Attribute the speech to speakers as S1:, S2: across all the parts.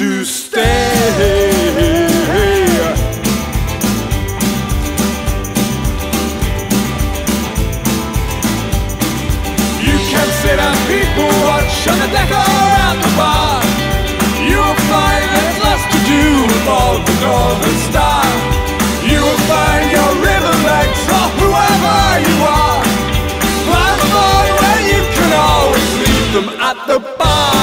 S1: to stay. You can sit and people watch on the deck or at the bar. You will find there's lots to do aboard the Northern Star. You will find your riverbanks or whoever you are. Climb aboard where you can always leave them at the bar.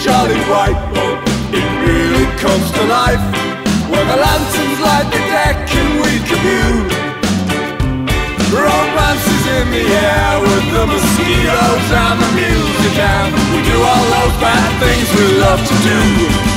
S1: Jolly white boat, it really comes to life. Where the lanterns light the deck and we commute. Romance is in the air with the mosquitoes and the music, and we do all those bad things we love to do.